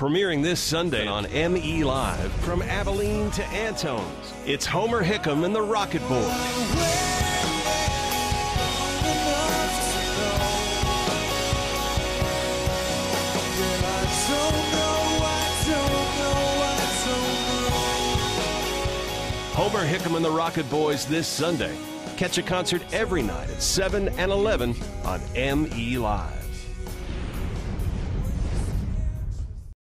Premiering this Sunday on ME Live from Abilene to Antone's. It's Homer Hiccolm and the Rocketboys. Homer Hiccolm and the Rocketboys this Sunday. Catch a concert every night at 7 and 11 on ME Live.